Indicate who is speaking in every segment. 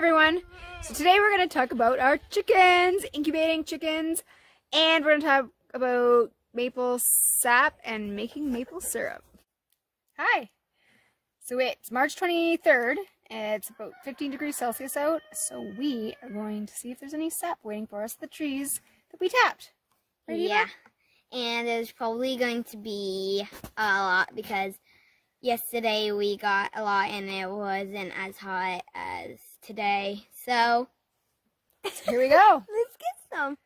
Speaker 1: everyone. So today we're going to talk about our chickens, incubating chickens, and we're going to talk about maple sap and making maple syrup. Hi. So it's March 23rd. It's about 15 degrees Celsius out. So we are going to see if there's any sap waiting for us at the trees that we tapped.
Speaker 2: Yeah. And there's probably going to be a lot because yesterday we got a lot and it wasn't as hot as today. So
Speaker 1: here we go.
Speaker 2: Let's get some.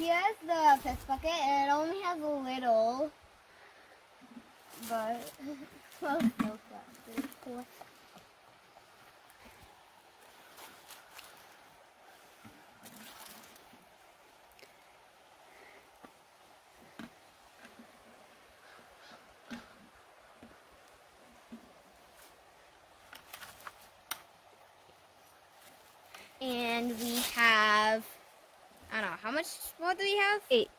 Speaker 2: Here's the piss bucket. It only has a little, but close, close, close. And we have, I don't know, how much more do we have?
Speaker 1: Eight.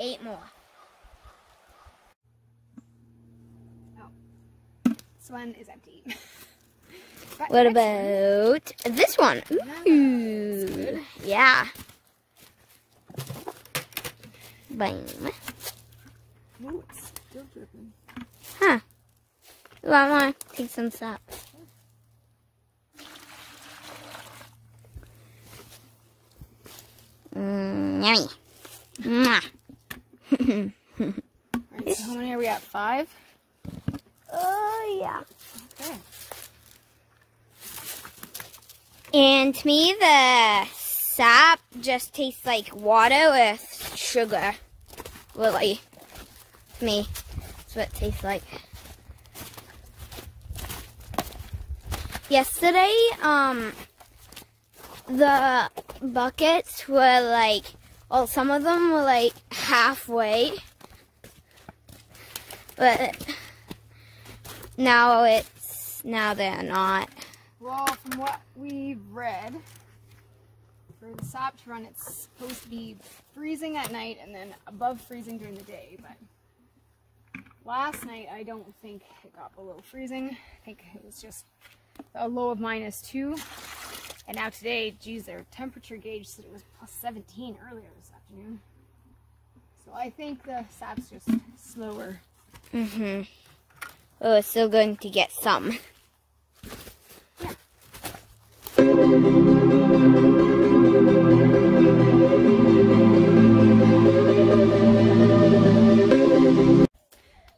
Speaker 2: Eight more.
Speaker 1: Oh. This one is empty.
Speaker 2: what about one. this one? Ooh. Yeah. Bang.
Speaker 1: Ooh, it's still dripping.
Speaker 2: Huh. Ooh, I want to take some sap. Mm, yummy.
Speaker 1: right, so how many are we at? Five?
Speaker 2: Oh, yeah.
Speaker 1: Okay.
Speaker 2: And to me, the sap just tastes like water with sugar. Really. To me, that's what it tastes like. Yesterday, um, the buckets were like, well, some of them were like halfway, but now it's, now they're not.
Speaker 1: Well, from what we've read, for the sap to run, it's supposed to be freezing at night and then above freezing during the day, but last night I don't think it got below freezing. I think it was just a low of minus two. And now today, geez, their temperature gauge said it was plus 17 earlier this afternoon. So I think the sap's just slower.
Speaker 2: Mm-hmm. Oh, it's still going to get some.
Speaker 1: Yeah.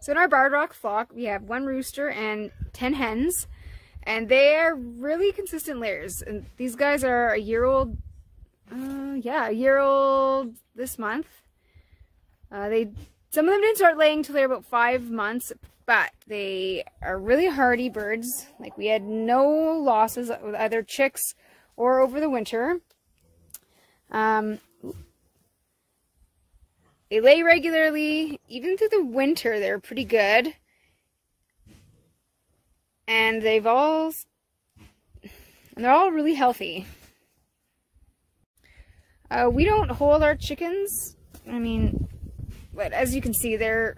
Speaker 1: So in our Barred Rock flock, we have one rooster and 10 hens. And they are really consistent layers. And these guys are a year old, uh, yeah, a year old this month. Uh, they, some of them didn't start laying until they're about five months, but they are really hardy birds. Like we had no losses with either chicks or over the winter. Um, they lay regularly, even through the winter, they're pretty good and they've all and they're all really healthy. Uh, we don't hold our chickens. I mean, but as you can see, they're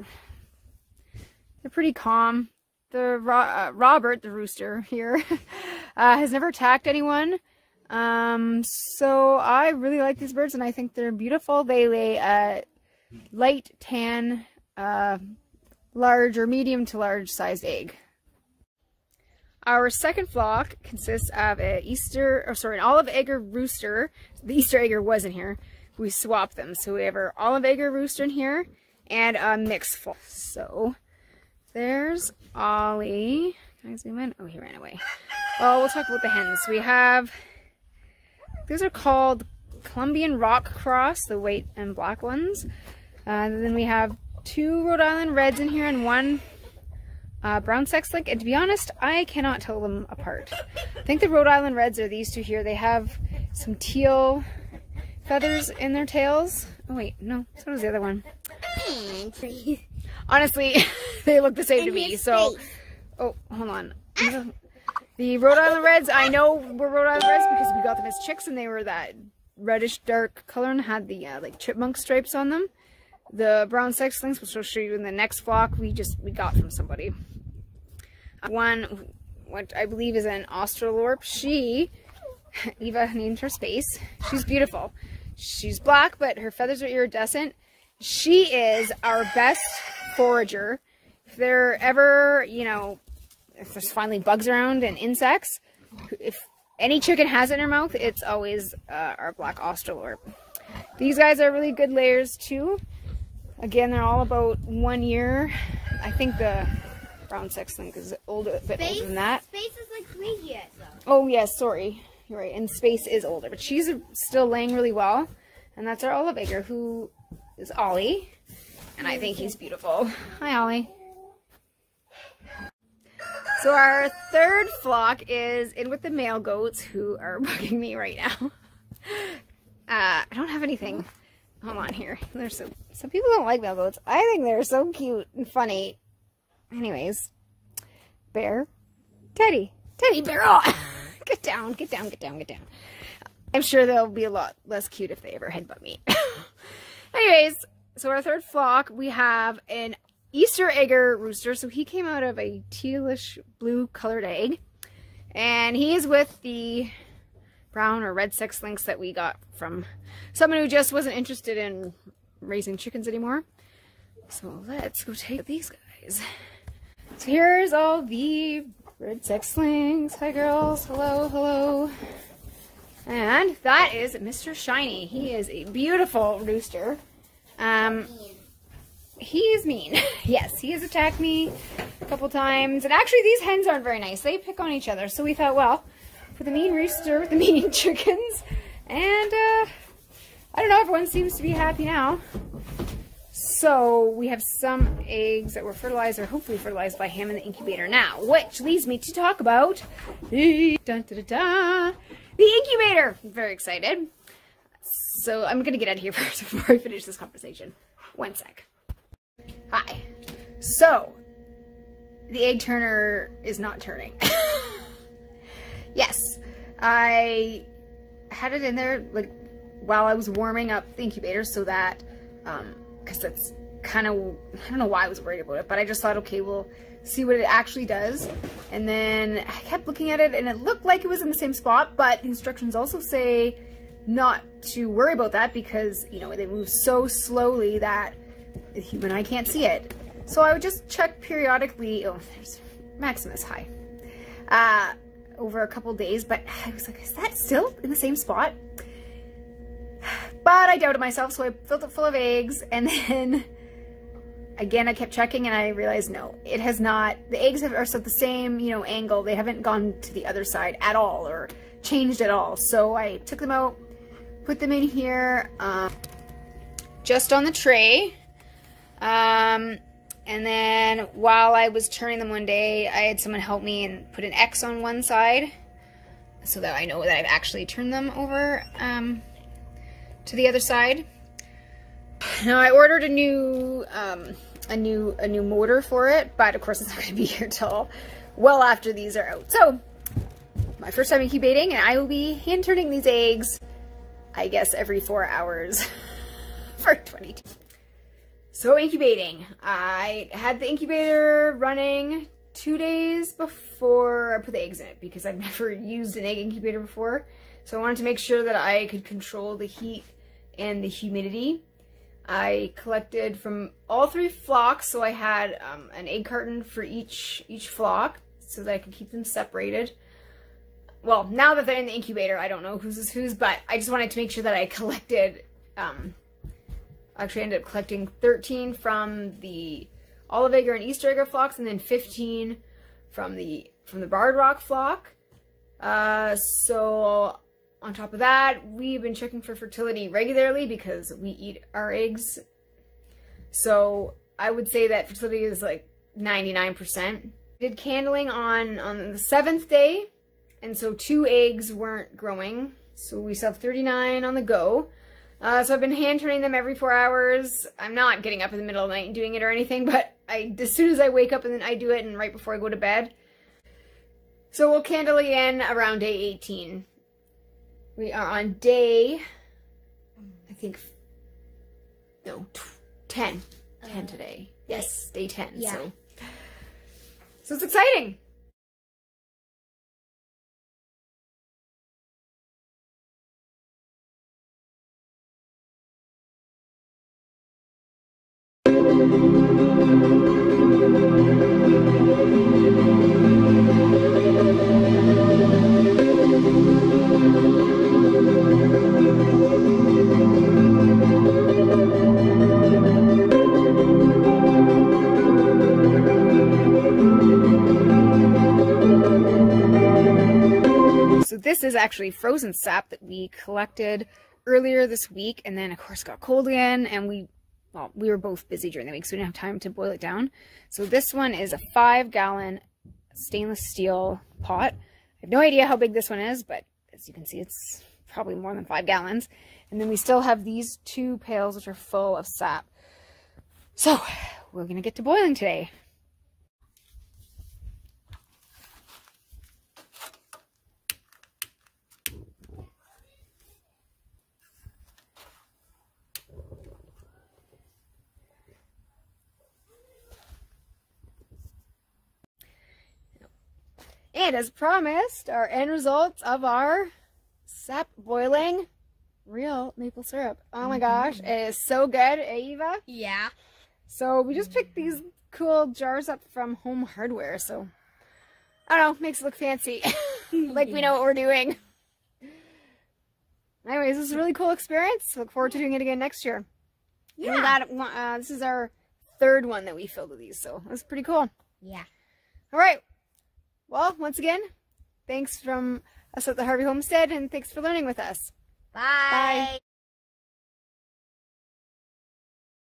Speaker 1: they're pretty calm. The uh, Robert, the rooster here, uh, has never attacked anyone. Um, so I really like these birds, and I think they're beautiful. They lay a light tan, uh, large or medium to large sized egg. Our second flock consists of an Easter, or sorry, an olive egger rooster. The Easter egger was in here. We swapped them. So we have our olive egger rooster in here and a mixed flock. So there's Ollie. Can I zoom in? Oh, he ran away. Well, we'll talk about the hens. We have, these are called Columbian Rock Cross, the white and black ones. Uh, and then we have two Rhode Island Reds in here and one uh, brown sex link, and to be honest, I cannot tell them apart. I think the Rhode Island Reds are these two here. They have some teal feathers in their tails. Oh wait, no, so does the other one. Honestly, they look the same to me, so... Oh, hold on. The Rhode Island Reds, I know were Rhode Island Reds because we got them as chicks and they were that reddish dark color and had the uh, like chipmunk stripes on them. The brown sex links, which I'll show you in the next flock, we just we got from somebody. One, what I believe is an Australorp. She, Eva named her Space. She's beautiful. She's black, but her feathers are iridescent. She is our best forager. If there ever, you know, if there's finally bugs around and insects, if any chicken has it in her mouth, it's always uh, our black Australorp. These guys are really good layers too. Again, they're all about one year. I think the brown sex link is older, a bit
Speaker 2: Space,
Speaker 1: older than that.
Speaker 2: Space is like three years though.
Speaker 1: Oh yes, sorry, you're right. And Space is older, but she's still laying really well. And that's our olive egger, who is Ollie, and I think he's beautiful. Hi, Ollie. So our third flock is in with the male goats, who are bugging me right now. Uh, I don't have anything. Hold on here. There's some some people don't like male goats. I think they're so cute and funny. Anyways, bear, teddy, teddy bear. Oh, get down, get down, get down, get down. I'm sure they'll be a lot less cute if they ever headbutt me. Anyways, so our third flock, we have an Easter egger rooster. So he came out of a tealish blue colored egg. And he is with the brown or red sex links that we got from someone who just wasn't interested in raising chickens anymore. So let's go take these guys. So here's all the red sex links. Hi girls. Hello, hello. And that is Mr. Shiny. He is a beautiful rooster. Um, he is mean. yes, he has attacked me a couple times. And actually, these hens aren't very nice. They pick on each other. So we thought, well, for the mean rooster with the mean chickens. And, uh, I don't know, everyone seems to be happy now. So we have some eggs that were fertilized or hopefully fertilized by him in the incubator now, which leads me to talk about the dun, da, da, da, the incubator. I'm very excited. So I'm gonna get out of here first before I finish this conversation. One sec. Hi. So the egg turner is not turning. yes, I had it in there like while I was warming up the incubator so that, um, that's kind of, I don't know why I was worried about it, but I just thought, okay, we'll see what it actually does. And then I kept looking at it and it looked like it was in the same spot, but the instructions also say not to worry about that because, you know, they move so slowly that the human eye can't see it. So I would just check periodically, oh, there's Maximus, hi, uh, over a couple days, but I was like, is that still in the same spot? But I doubted myself, so I filled it full of eggs, and then again, I kept checking, and I realized no, it has not. The eggs are still the same, you know, angle. They haven't gone to the other side at all, or changed at all. So I took them out, put them in here, um, just on the tray. Um, and then while I was turning them one day, I had someone help me and put an X on one side so that I know that I've actually turned them over um, to the other side. Now I ordered a new um, a new a new motor for it, but of course it's not going to be here till well after these are out. So my first time incubating, and I will be hand turning these eggs, I guess every four hours for 22. So incubating, I had the incubator running two days before I put the eggs in it because I've never used an egg incubator before. So I wanted to make sure that I could control the heat and the humidity. I collected from all three flocks, so I had um, an egg carton for each each flock so that I could keep them separated. Well, now that they're in the incubator, I don't know whose is whose, but I just wanted to make sure that I collected um, actually ended up collecting 13 from the olive egger and Easter egger flocks, and then 15 from the from the barred rock flock. Uh, so on top of that, we've been checking for fertility regularly because we eat our eggs. So I would say that fertility is like 99%. Did candling on on the seventh day, and so two eggs weren't growing. So we still have 39 on the go. Uh, so I've been hand turning them every four hours. I'm not getting up in the middle of the night and doing it or anything, but I as soon as I wake up and then I do it and right before I go to bed. So we'll candle again around day 18. We are on day I think, no, t- 10. 10 today. Yes, day 10.
Speaker 2: Yeah.
Speaker 1: So, so it's exciting. Actually frozen sap that we collected earlier this week and then of course got cold again and we well we were both busy during the week so we didn't have time to boil it down. So this one is a five gallon stainless steel pot. I have no idea how big this one is but as you can see it's probably more than five gallons. And then we still have these two pails which are full of sap. So we're gonna get to boiling today. And as promised, our end results of our sap boiling real maple syrup. Oh my gosh, it is so good, eh, Eva?
Speaker 2: Yeah.
Speaker 1: So we just picked these cool jars up from Home Hardware, so I don't know, makes it look fancy. like we know what we're doing. Anyways, this is a really cool experience. Look forward to doing it again next year.
Speaker 2: Yeah.
Speaker 1: one- uh, this is our third one that we filled with these, so that's pretty cool.
Speaker 2: Yeah.
Speaker 1: All right. Well, once again, thanks from us at the Harvey Homestead, and thanks for learning with us.
Speaker 2: Bye.